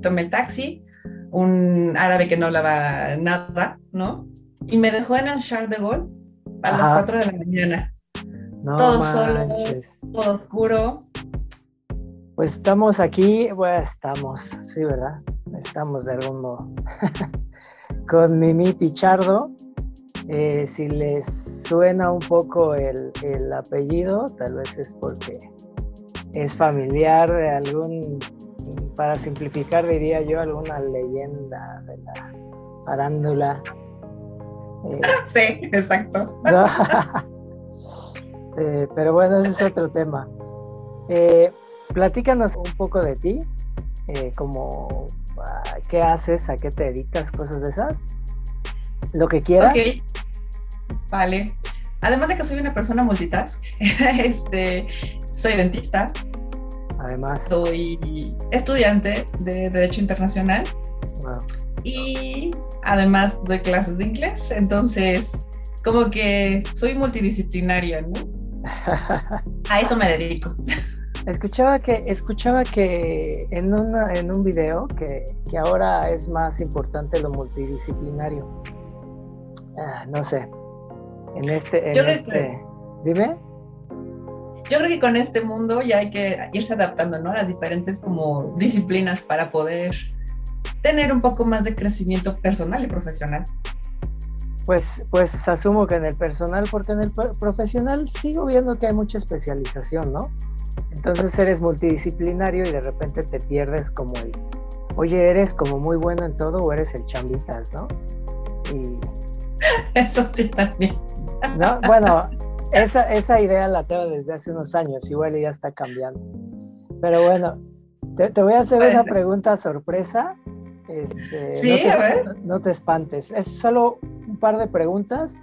tomé el taxi, un árabe que no hablaba nada, ¿no? Y me dejó en el Charles de Gaulle a las 4 de la mañana. todo solo, todo oscuro. Pues estamos aquí, bueno, estamos, sí, ¿verdad? Estamos de algún modo. Con Mimi Pichardo. Eh, si les suena un poco el, el apellido, tal vez es porque es familiar de algún, para simplificar diría yo, alguna leyenda de la farándula. Eh, sí, exacto. Eh, pero bueno, ese es otro tema. Eh, platícanos un poco de ti, como ah, qué haces, a qué te dedicas, cosas de esas. Lo que quieras. Ok, vale. Además de que soy una persona multitask, este, soy dentista. Además. Soy estudiante de Derecho Internacional. Y además doy clases de inglés. Entonces, como que soy multidisciplinaria, ¿no? A eso me dedico. Escuchaba que, escuchaba que en, una, en un video que, que ahora es más importante lo multidisciplinario. Ah, no sé. En este. En este dime. Yo creo que con este mundo ya hay que irse adaptando, ¿no? A las diferentes como disciplinas para poder tener un poco más de crecimiento personal y profesional. Pues, pues asumo que en el personal, porque en el profesional sigo viendo que hay mucha especialización, ¿no? Entonces eres multidisciplinario y de repente te pierdes como el, oye, eres como muy bueno en todo o eres el chambitas, ¿no? Y... Eso sí también. ¿No? Bueno, esa, esa idea la tengo desde hace unos años, igual ya está cambiando. Pero bueno, te, voy a hacer una pregunta sorpresa. Este, sí, no te, a ver. No te espantes. Es solo un par de preguntas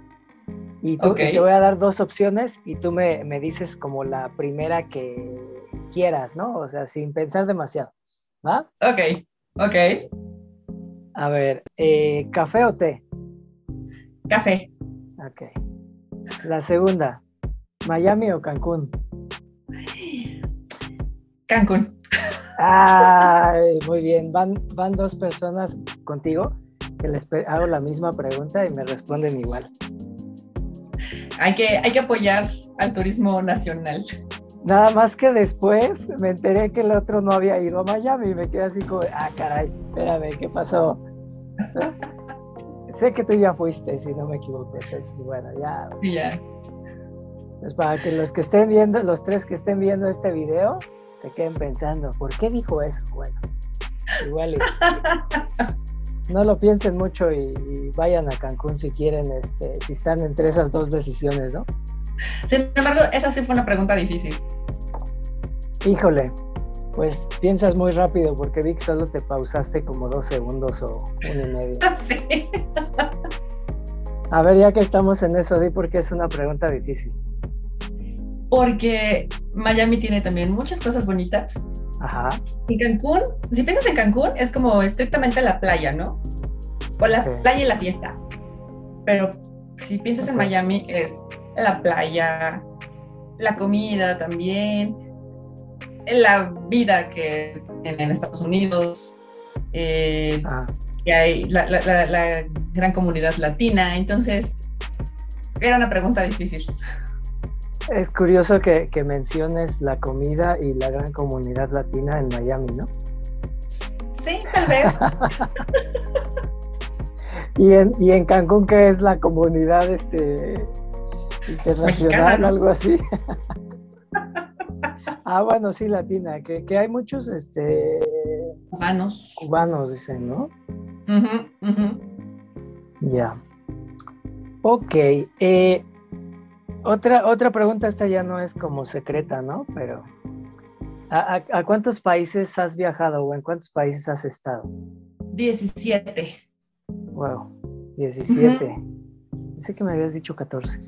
y, tú, te voy a dar dos opciones y tú me, me, dices como la primera que quieras, ¿no? O sea, sin pensar demasiado. ¿Va? Ok, ok. A ver, eh, ¿café o té? Café. Ok. La segunda, ¿Miami o Cancún? Cancún. Ay, muy bien. Van, van dos personas contigo que les hago la misma pregunta y me responden igual. Hay que, hay que apoyar al turismo nacional. Nada más que después me enteré que el otro no había ido a Miami y me quedé así como, ah, caray, espérame, ¿qué pasó? Sé que tú ya fuiste, si no me equivoco. Entonces, bueno, ya. Ya. Pues para que los que estén viendo, los tres que estén viendo este video, se queden pensando, ¿por qué dijo eso? Bueno, igual. no lo piensen mucho y, vayan a Cancún si quieren, este, si están entre esas dos decisiones, ¿no? Sin embargo, esa sí fue una pregunta difícil. Híjole, pues piensas muy rápido porque vi que solo te pausaste como dos segundos o uno y medio. Sí. A ver, ya que estamos en eso, di porque es una pregunta difícil. Porque Miami tiene también muchas cosas bonitas. Ajá. Y Cancún, si piensas en Cancún, es como estrictamente la playa, ¿no? O la playa y la fiesta. Pero si piensas en Miami, es la playa, la comida también, la vida que tienen en Estados Unidos, eh, ah. que hay la, gran comunidad latina, entonces era una pregunta difícil. Es curioso que, menciones la comida y la gran comunidad latina en Miami, ¿no? Sí, tal vez. y, en, y en Cancún, que es la comunidad este, internacional, algo así. Ah, bueno, sí, latina, que, hay muchos este, cubanos. Cubanos, dicen, ¿no? Ya. Ok. Eh, otra, otra pregunta, esta ya no es como secreta, ¿no? Pero, ¿a, cuántos países has viajado o en cuántos países has estado? 17. Wow, 17. Sé que me habías dicho 14.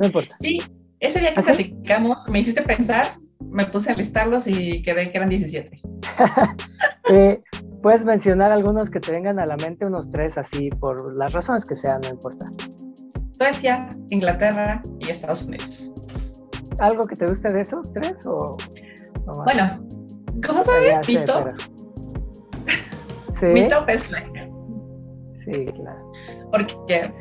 No importa. Sí, ese día que ¿Ah, platicamos, me hiciste pensar me puse a listarlos y quedé que eran 17. Eh, puedes mencionar algunos que te vengan a la mente, unos tres así, por las razones que sean, no importa. Suecia, Inglaterra y Estados Unidos. ¿Algo que te guste de esos tres? O, bueno, ¿cómo sabes, Pito? Mi top es Suecia. Sí, claro. Porque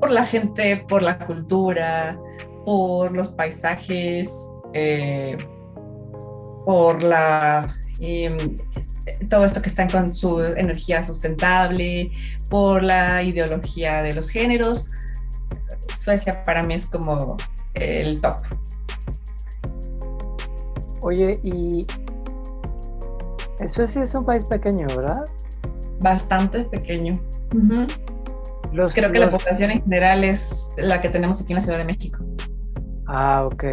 por la gente, por la cultura, por los paisajes, eh, por la em, todo esto que está con su energía sustentable, por la ideología de los géneros. Suecia para mí es como el top. Oye, y Suecia es un país pequeño, ¿verdad? Bastante pequeño. Creo que la población en general es la que tenemos aquí en la Ciudad de México. Ah, ok.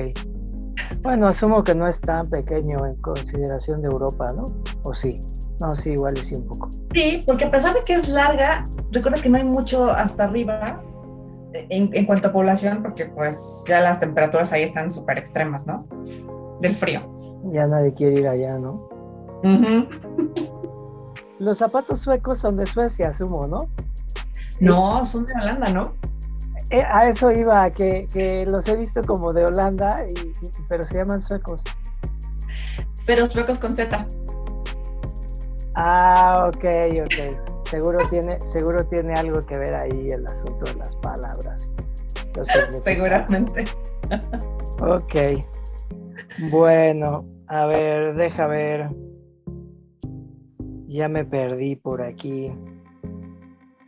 Bueno, asumo que no es tan pequeño en consideración de Europa, ¿no? ¿O sí? No, sí, igual sí un poco. Sí, porque a pesar de que es larga, recuerda que no hay mucho hasta arriba en, cuanto a población, porque pues ya las temperaturas ahí están súper extremas, ¿no? Del frío. Ya nadie quiere ir allá, ¿no? Los zapatos suecos son de Suecia, asumo, ¿no? No, son de Holanda, ¿no? Eh, a eso iba, que, que, los he visto como de Holanda, pero se llaman suecos. Pero suecos con Z. Ah, ok, ok. Seguro tiene, seguro tiene algo que ver ahí el asunto de las palabras. Seguramente. ok. Bueno, a ver, deja ver. Ya me perdí por aquí.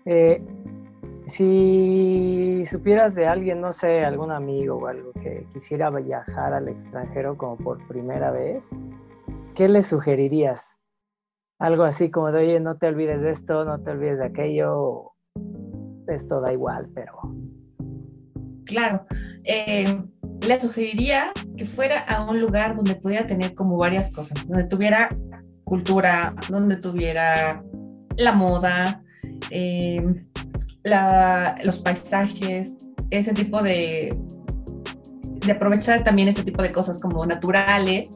Eh, si supieras de alguien, no sé, algún amigo o algo que quisiera viajar al extranjero como por primera vez, ¿qué le sugerirías? algo así como de, oye, no te olvides de esto, no te olvides de aquello, esto da igual, pero... Claro, eh, le sugeriría que fuera a un lugar donde pudiera tener como varias cosas, donde tuviera cultura, donde tuviera la moda, eh, los paisajes, ese tipo de, de aprovechar también ese tipo de cosas como naturales.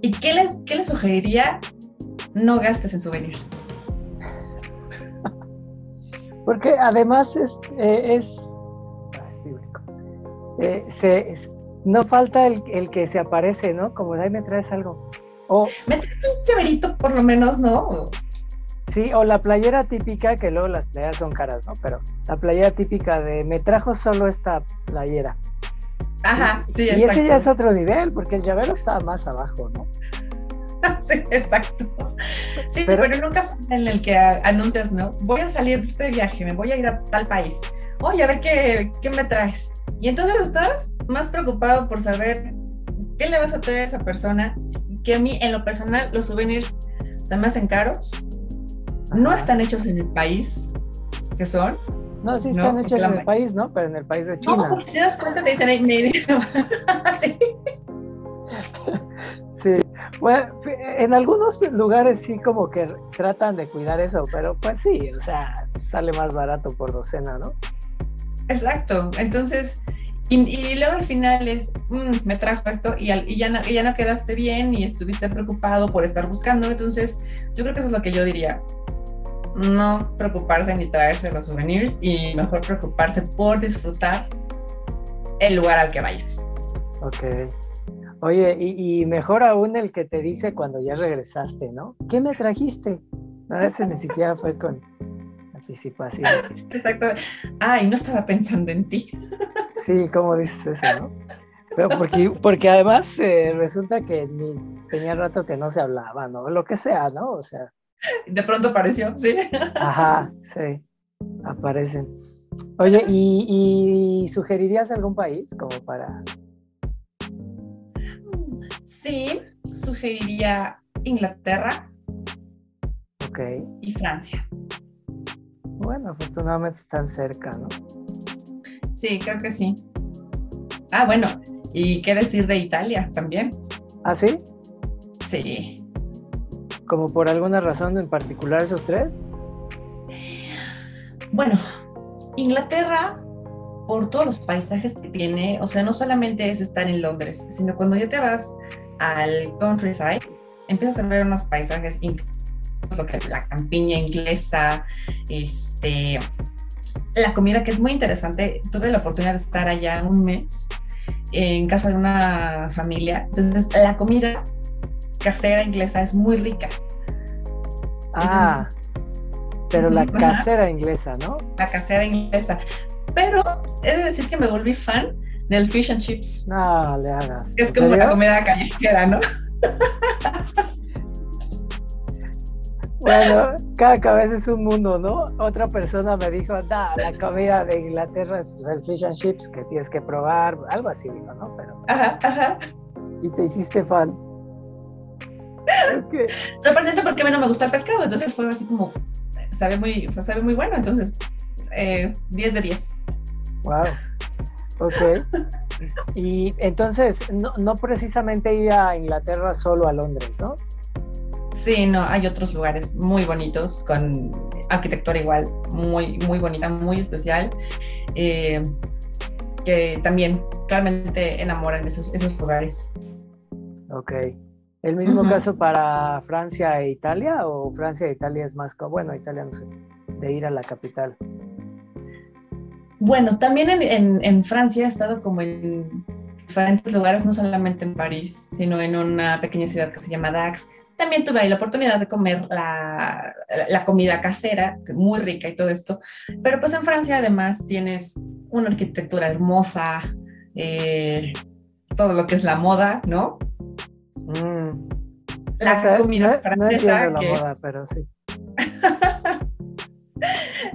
¿Y qué le, qué le sugeriría? no gastes en souvenirs. Porque además es, eh, es, bíblico. Eh, no falta el, que se aparece, ¿no? Como, ahí me traes algo. O, me traes un llaverito por lo menos, ¿no? Sí, o la playera típica, que luego las playeras son caras, ¿no? Pero la playera típica de me trajo solo esta playera. Ajá, sí, Y ese ya es otro nivel, porque el llavero está más abajo, ¿no? sí, exacto. Sí, pero, nunca en el que anuncias, ¿no? Voy a salir de viaje, me voy a ir a tal país. Oye, a ver qué, qué me traes. Y entonces estás más preocupado por saber qué le vas a traer a esa persona, que a mí en lo personal los souvenirs se me hacen caros, no están hechos en el país que son. No, sí están hechos en el país, ¿no? Pero en el país de China. No, porque si das cuenta te dicen, ahí, sí. Sí, bueno, en algunos lugares sí como que tratan de cuidar eso, pero pues sí, o sea, sale más barato por docena, ¿no? Exacto, entonces, y, luego al final es, mm, me trajo esto y, ya no, y ya no quedaste bien y estuviste preocupado por estar buscando, entonces yo creo que eso es lo que yo diría, no preocuparse ni traerse los souvenirs y mejor preocuparse por disfrutar el lugar al que vayas. Ok. Oye, y, mejor aún el que te dice cuando ya regresaste, ¿no? ¿Qué me trajiste? A veces ni siquiera fue con anticipación. Exacto. Ay, no estaba pensando en ti. Sí, ¿cómo dices eso, no? Pero porque, porque además eh, resulta que ni tenía rato que no se hablaba, ¿no? Lo que sea, ¿no? O sea. De pronto apareció, sí. Ajá, sí. Aparecen. Oye, ¿y sugerirías algún país como para Sí, sugeriría Inglaterra. Ok. Y Francia. Bueno, afortunadamente están cerca, ¿no? Sí, creo que sí. Ah, bueno, ¿y qué decir de Italia también? ¿Ah, sí? Sí. ¿Como por alguna razón en particular esos tres? Bueno, Inglaterra, por todos los paisajes que tiene, o sea, no solamente es estar en Londres, sino cuando ya te vas al countryside, empiezas a ver unos paisajes lo que la campiña inglesa, este, la comida que es muy interesante. Tuve la oportunidad de estar allá un mes en casa de una familia. Entonces, la comida casera inglesa es muy rica. Ah, pero la casera inglesa, ¿no? La casera inglesa. Pero he de decir que me volví fan del fish and chips. No, le hagas. Es como una comida callejera, ¿no? Bueno, cada cabeza es un mundo, ¿no? Otra persona me dijo, da, la comida de Inglaterra es pues, el fish and chips que tienes que probar, algo así digo, ¿no? Pero... Ajá, ajá. Y te hiciste fan. Okay. Sorprendente porque a mí no me gusta el pescado, entonces fue así como, sabe muy, sabe muy bueno, entonces, eh, 10 de 10. Wow. Ok. Y entonces, no, no precisamente ir a Inglaterra solo a Londres, ¿no? Sí, no, hay otros lugares muy bonitos, con arquitectura igual, muy, muy bonita, muy especial, eh, que también realmente enamoran esos, esos lugares. Ok. ¿El mismo caso para Francia e Italia o Francia e Italia es más, bueno, Italia no sé, de ir a la capital? Bueno, también en, en Francia he estado como en diferentes lugares, no solamente en París, sino en una pequeña ciudad que se llama Dax, también tuve ahí la oportunidad de comer la, la, comida casera, muy rica y todo esto. Pero pues en Francia además tienes una arquitectura hermosa, eh, todo lo que es la moda, ¿no? La comida francesa. No la moda, pero sí.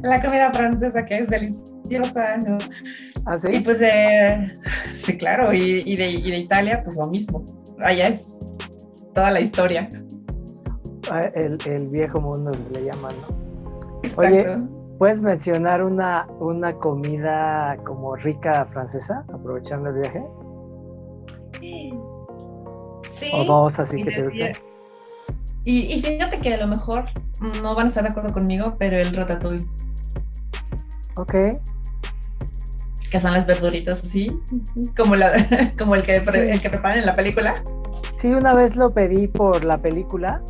la comida francesa que es deliciosa, ¿no? ¿Ah, sí? Y pues de, sí, claro, y, y, de, y de Italia, pues lo mismo. Allá es toda la historia. Ah, el, viejo mundo le llaman, ¿no? Oye, ¿puedes mencionar una, una comida como rica francesa, aprovechando el viaje? Sí. O dos así que te gusten. Y, y, fíjate que a lo mejor no van a estar de acuerdo conmigo, pero el ratatouille. Ok. Que son las verduritas así, como, la, como el, que, el que preparan en la película. Sí, una vez lo pedí por la película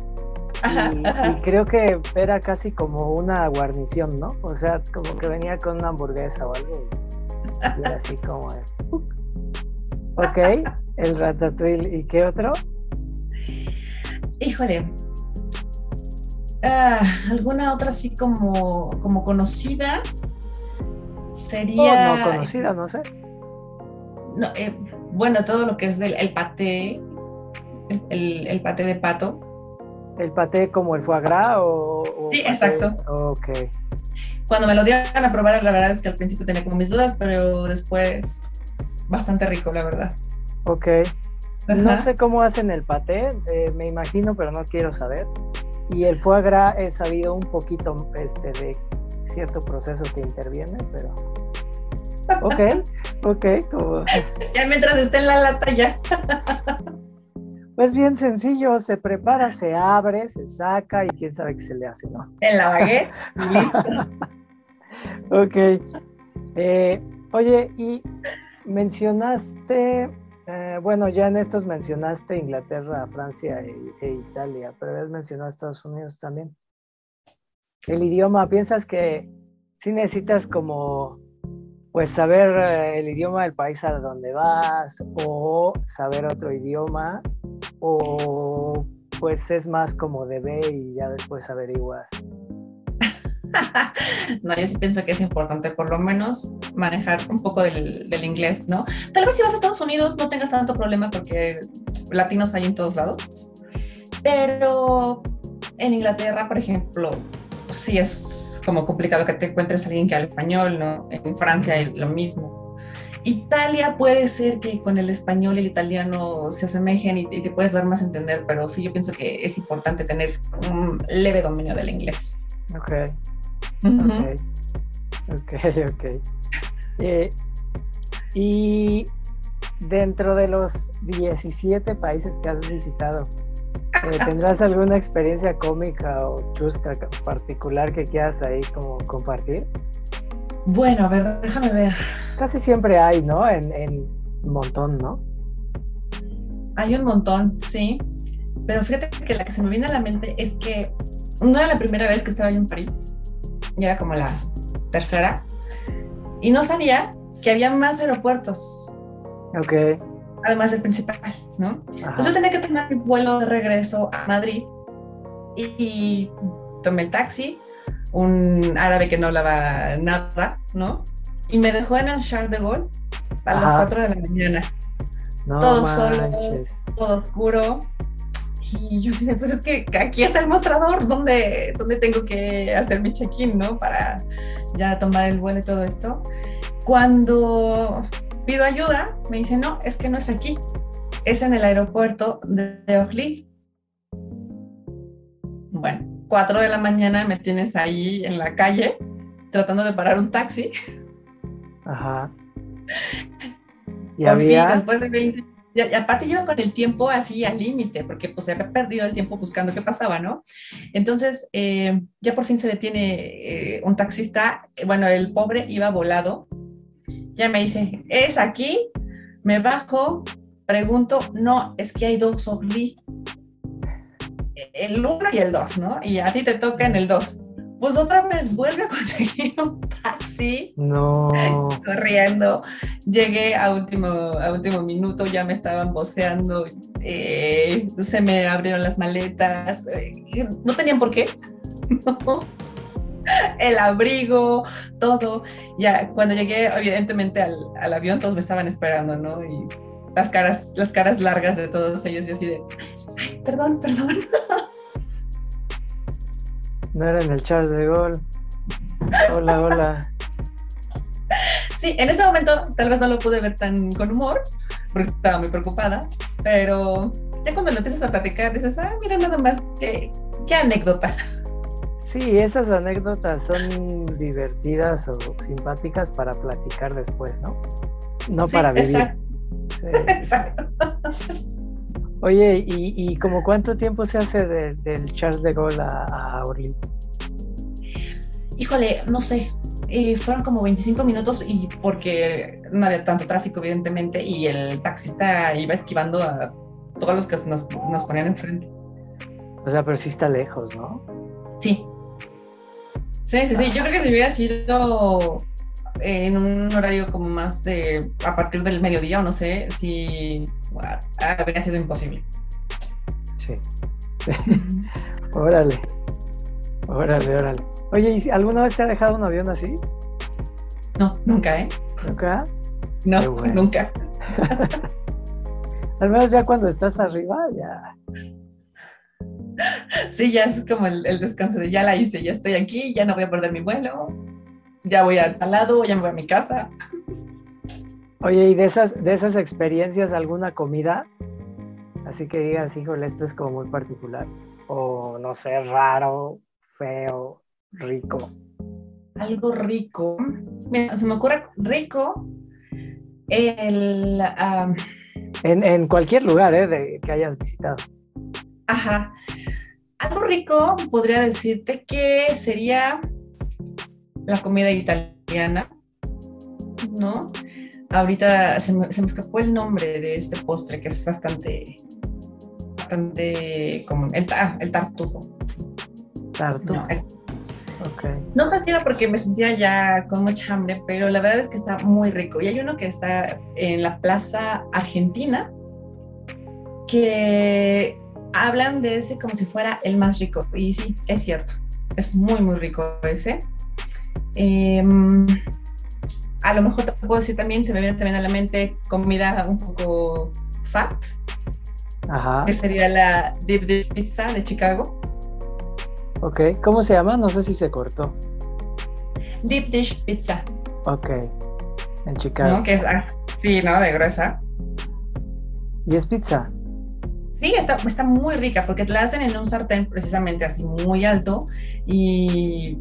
y, creo que era casi como una guarnición, ¿no? O sea, como que venía con una hamburguesa o algo. Y era así como... Ok, el ratatouille. ¿Y qué otro? Híjole. Ah, ¿Alguna otra así como, como conocida? Sería... no conocida, no sé. No, eh, bueno, todo lo que es del el paté, el, el paté de pato ¿El paté como el foie gras o...? sí, exacto. Ok. Cuando me lo dieron a probar, la verdad es que al principio tenía como mis dudas, pero después bastante rico, la verdad. Ok. No sé cómo hacen el paté, eh, me imagino, pero no quiero saber. Y el foie gras he sabido un poquito este, de cierto proceso que interviene, pero... Ok, ok. Como... Ya mientras esté en la lata ya. Pues bien sencillo, se prepara, se abre, se saca y quién sabe qué se le hace, ¿no? En la baguette, listo. ok. Eh, oye, y mencionaste, eh, bueno, ya en estos mencionaste Inglaterra, Francia e, e, Italia, pero habías mencionado Estados Unidos también. El idioma, ¿piensas que sí necesitas como pues saber eh, el idioma del país a donde vas o saber otro idioma o pues es más como de ve y ya después averiguas? no, yo sí pienso que es importante por lo menos manejar un poco del, inglés, ¿no? Tal vez si vas a Estados Unidos no tengas tanto problema porque latinos hay en todos lados, pero en Inglaterra, por ejemplo, sí es como complicado que te encuentres a alguien que habla español, ¿no? En Francia es lo mismo. Italia puede ser que con el español y el italiano se asemejen y, te puedes dar más a entender, pero sí yo pienso que es importante tener un leve dominio del inglés. Ok. Ok, ok, eh, y dentro de los 17 países que has visitado, eh, ¿tendrás alguna experiencia cómica o chusca particular que quieras ahí como compartir? Bueno, a ver, déjame ver. Casi siempre hay, ¿no? En, un montón, ¿no? Hay un montón, sí. Pero fíjate que la que se me viene a la mente es que no era la primera vez que estaba yo en París, ya era como la tercera, y no sabía que había más aeropuertos. Ok. Además del principal, ¿no? Entonces yo tenía que tomar mi vuelo de regreso a Madrid y tomé el taxi, un árabe que no hablaba nada, ¿no? Y me dejó en el Charles de Gaulle a las 4 de la mañana. todo solo, todo oscuro. Y yo decía, pues es que aquí está el mostrador donde, donde tengo que hacer mi check-in, ¿no? Para ya tomar el vuelo y todo esto. Cuando pido ayuda, me dice, no, es que no es aquí, es en el aeropuerto de, Orly. Bueno, 4 de la mañana me tienes ahí en la calle tratando de parar un taxi. Ajá. Y había... después de 20 y, aparte llevan con el tiempo así al límite, porque pues se había perdido el tiempo buscando qué pasaba, ¿no? Entonces, eh, ya por fin se detiene eh, un taxista, bueno, el pobre iba volado, ya me dice, ¿es aquí? Me bajo, pregunto, no, es que hay dos Orly, el uno y el dos, ¿no? Y a ti te toca en el dos pues otra vez vuelve a conseguir un taxi. No. Corriendo. Llegué a último, a último minuto, ya me estaban voceando, eh, se me abrieron las maletas, eh, no tenían por qué. El abrigo, todo. Ya cuando llegué, evidentemente, al, al, avión, todos me estaban esperando, ¿no? Y las caras, las caras largas de todos ellos, y así de, ay, perdón, perdón. No era en el Charles de Gaulle. Hola, hola. Sí, en ese momento tal vez no lo pude ver tan con humor, porque estaba muy preocupada, pero ya cuando lo empiezas a platicar dices, ah, mira nada más, qué, qué anécdota. Sí, esas anécdotas son divertidas o simpáticas para platicar después, ¿no? No para vivir. Exacto. Oye, ¿y, y como cuánto tiempo se hace del Charles de Gaulle a, Orly? Híjole, no sé, eh, fueron como 25 minutos y porque no había tanto tráfico, evidentemente, y el taxista iba esquivando a todos los que nos, nos ponían enfrente. O sea, pero sí está lejos, ¿no? Sí. Sí, sí, sí. Yo creo que si hubiera sido en un horario como más de a partir del mediodía o no sé si habría sido imposible. Sí. órale. Órale, órale. Oye, ¿y ¿alguna vez te ha dejado un avión así? No, nunca, ¿eh? ¿Nunca? No, nunca. Al menos ya cuando estás arriba, ya. Sí, ya es como el, el descanso de ya la hice, ya estoy aquí, ya no voy a perder mi vuelo ya voy al, lado, ya me voy a mi casa. Oye, ¿y de esas, de esas experiencias alguna comida? Así que digas, híjole, esto es como muy particular. O no sé, raro, feo, rico. Algo rico. Mira, se me ocurre rico el... en, en, cualquier lugar ¿eh? de, que hayas visitado. Ajá. Algo rico podría decirte que sería la comida italiana, ¿no? Ahorita se me, escapó el nombre de este postre que es bastante, bastante común, el, ah, el tartufo. Tartufo. No, sé si era porque me sentía ya con mucha hambre, pero la verdad es que está muy rico. Y hay uno que está en la Plaza Argentina, que hablan de ese como si fuera el más rico. Y sí, es cierto, es muy, muy rico ese. Em, a lo mejor te puedo decir también, se me viene también a la mente comida un poco fat, Ajá. que sería la Deep Dish Pizza de Chicago. Ok, ¿cómo se llama? No sé si se cortó. Deep Dish Pizza. Ok, en Chicago. ¿No? Que es así, ¿no? De gruesa. ¿Y es pizza? Sí, está, está muy rica porque la hacen en un sartén precisamente así muy alto y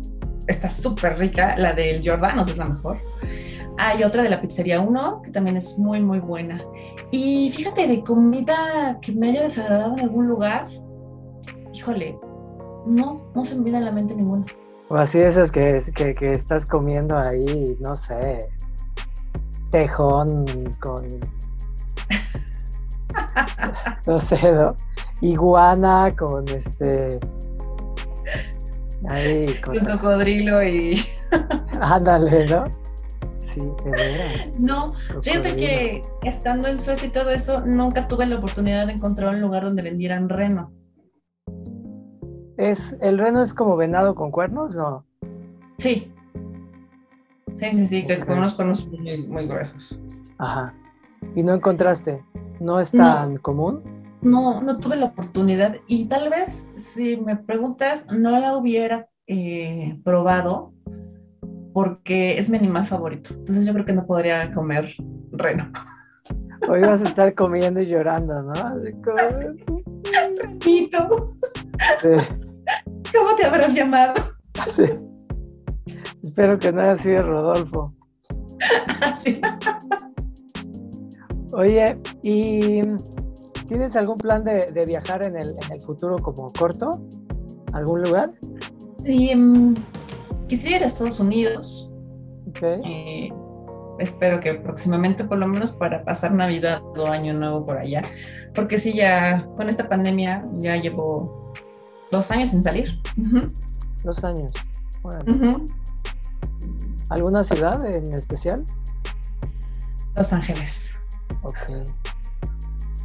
está súper rica, la del Jordanos es la mejor. Hay otra de la Pizzería 1, que también es muy, muy buena. Y fíjate, de comida que me haya desagradado en algún lugar, híjole, no, no se me viene a la mente ninguna. O así esas que, que, que estás comiendo ahí, no sé, tejón con... no sé, ¿no? iguana con este Ahí, Un cocodrilo y. Ándale, ¿no? Sí, de veras. No, fíjate que estando en Suecia y todo eso, nunca tuve la oportunidad de encontrar un lugar donde vendieran reno. ¿Es, ¿El reno es como venado con cuernos? No. Sí. Sí, sí, sí, que con unos cuernos muy, gruesos. Ajá. ¿Y no encontraste? ¿No es tan común? No, no tuve la oportunidad. Y tal vez, si me preguntas, no la hubiera eh, probado porque es mi animal favorito. Entonces yo creo que no podría comer reno. Hoy vas a estar comiendo y llorando, ¿no? Así como... ¿Cómo te habrás llamado? Sí. Espero que no haya sido Rodolfo. Oye, ¿y tienes algún plan de, viajar en el, futuro como corto? ¿Algún lugar? Sí, mm, quisiera ir a Estados Unidos. Okay. Eh, espero que próximamente, por lo menos para pasar Navidad o Año Nuevo por allá, porque sí, ya con esta pandemia ya llevo dos años sin salir. Dos años. Bueno. ¿Alguna ciudad en especial? Los Ángeles. Ok.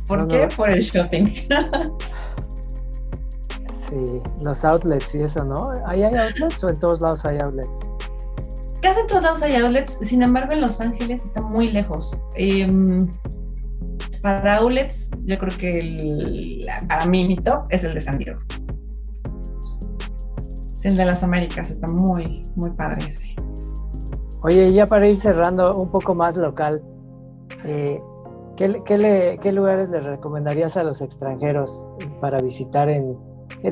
¿Por qué? Por el shopping. los outlets y eso, ¿no? ¿Ahí hay outlets o en todos lados hay outlets? Casi en todos lados hay outlets, sin embargo en Los Ángeles está muy lejos. Em, para outlets, yo creo que el, para mí mi top es el de San Diego. el de las Américas, está muy, muy padre ese. Oye, ya para ir cerrando un poco más local, eh, ¿qué, lugares les recomendarías a los extranjeros para visitar en,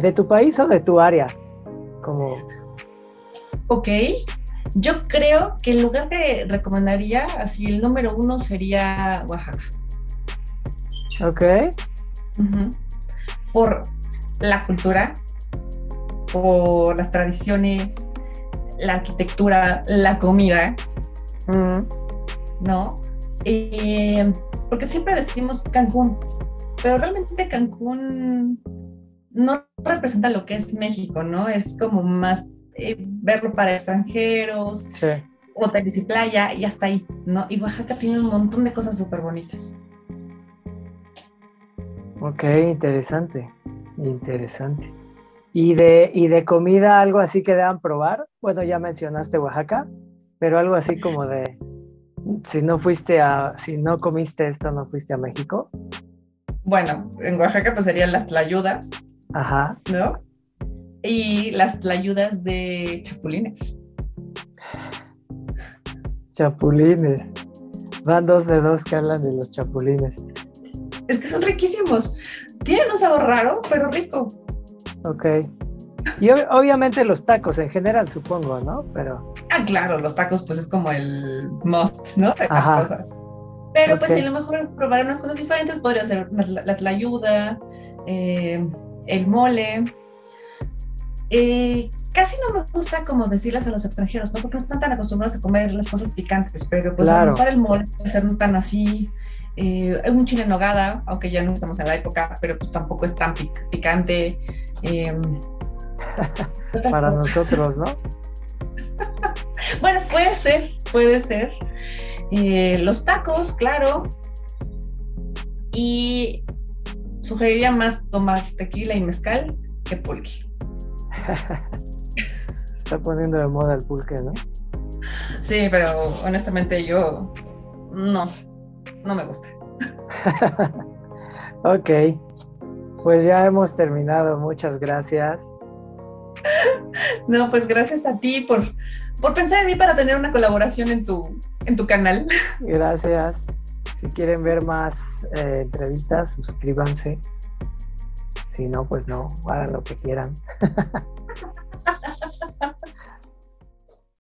de tu país o de tu área? Como... Ok, yo creo que el lugar que recomendaría, así el número uno sería Oaxaca. Ok. Por la cultura, por las tradiciones, la arquitectura, la comida, ¿no? Eh, porque siempre decimos Cancún, pero realmente Cancún no representa lo que es México, ¿no? Es como más eh, verlo para extranjeros, hoteles y playa, y hasta ahí, ¿no? Y Oaxaca tiene un montón de cosas súper bonitas. Ok, interesante, interesante. ¿Y de, ¿Y de comida algo así que deban probar? Bueno, ya mencionaste Oaxaca, pero algo así como de, si no fuiste a, si no comiste esto, no fuiste a México. Bueno, en Oaxaca pues serían las tlayudas. Ajá. ¿No? Y las tlayudas de chapulines. Chapulines. Van dos de dos que hablan de los chapulines. Es que son riquísimos. Tienen un sabor raro, pero rico. Ok. Y obviamente los tacos en general, supongo, ¿no? Pero. Ah, claro, los tacos, pues es como el must, ¿no? De las cosas. Pero pues si a lo mejor probar unas cosas diferentes podría ser la, tlayuda, eh, el mole. Eh, casi no me gusta como decirles a los extranjeros, ¿no? Porque no están tan acostumbrados a comer las cosas picantes, pero pues a lo mejor el mole puede ser tan así. Eh, un chile en nogada, aunque ya no estamos en la época, pero pues tampoco es tan picante. Em, Para nosotros, ¿no? bueno, puede ser, puede ser. Eh, los tacos, claro. Y sugeriría más tomar tequila y mezcal que pulque. Está poniendo de moda el pulque, ¿no? Sí, pero honestamente yo no, no me gusta. ok, pues ya hemos terminado. Muchas gracias. No, pues gracias a ti por, por pensar en mí para tener una colaboración en tu, en tu canal. Gracias. Si quieren ver más eh, entrevistas, suscríbanse. Si no, pues no, hagan lo que quieran.